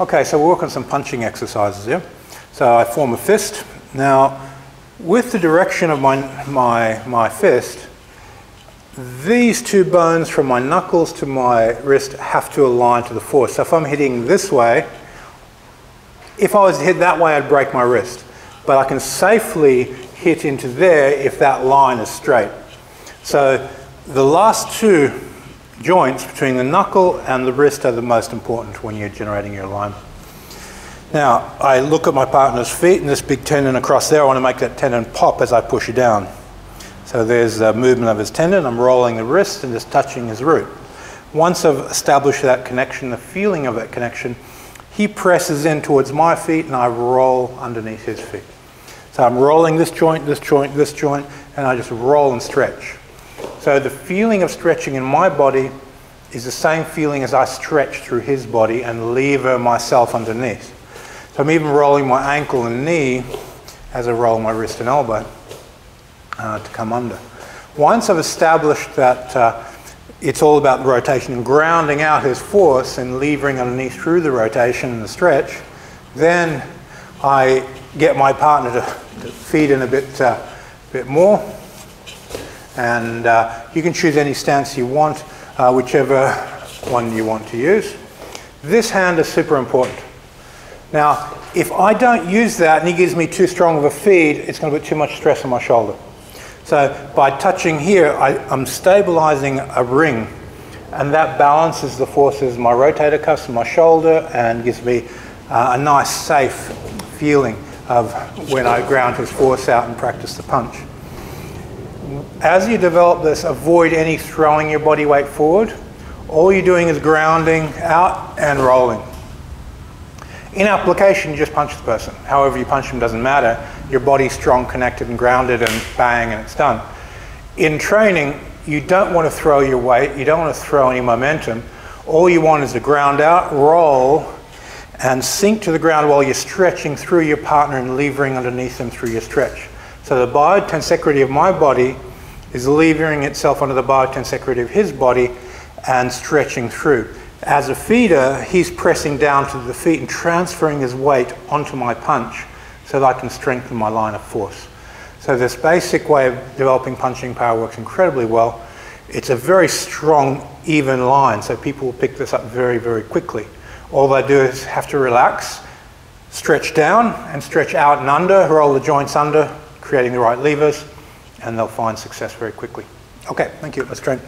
Okay, so we'll work on some punching exercises here. So I form a fist. Now, with the direction of my, my, my fist, these two bones from my knuckles to my wrist have to align to the force. So if I'm hitting this way, if I was to hit that way, I'd break my wrist. But I can safely hit into there if that line is straight. So the last two joints between the knuckle and the wrist are the most important when you're generating your alignment. Now, I look at my partner's feet and this big tendon across there, I want to make that tendon pop as I push it down. So there's a movement of his tendon, I'm rolling the wrist and just touching his root. Once I've established that connection, the feeling of that connection, he presses in towards my feet and I roll underneath his feet. So I'm rolling this joint, this joint, this joint, and I just roll and stretch. So the feeling of stretching in my body is the same feeling as I stretch through his body and lever myself underneath. So I'm even rolling my ankle and knee as I roll my wrist and elbow uh, to come under. Once I've established that uh, it's all about the rotation and grounding out his force and levering underneath through the rotation and the stretch, then I get my partner to, to feed in a bit, uh, bit more. And uh, you can choose any stance you want, uh, whichever one you want to use. This hand is super important. Now, if I don't use that and he gives me too strong of a feed, it's going to put too much stress on my shoulder. So by touching here, I, am stabilizing a ring and that balances the forces my rotator cuffs and my shoulder and gives me uh, a nice safe feeling of when I ground his force out and practice the punch. As you develop this, avoid any throwing your body weight forward. All you're doing is grounding out and rolling. In application, you just punch the person. However you punch them doesn't matter. Your body's strong, connected, and grounded, and bang, and it's done. In training, you don't want to throw your weight. You don't want to throw any momentum. All you want is to ground out, roll, and sink to the ground while you're stretching through your partner and levering underneath them through your stretch. So the biotensegrity of my body is levering itself onto the biotensegrity of his body and stretching through. As a feeder, he's pressing down to the feet and transferring his weight onto my punch so that I can strengthen my line of force. So this basic way of developing punching power works incredibly well. It's a very strong, even line, so people will pick this up very, very quickly. All they do is have to relax, stretch down and stretch out and under, roll the joints under, creating the right levers, and they'll find success very quickly. Okay, thank you. Let's train.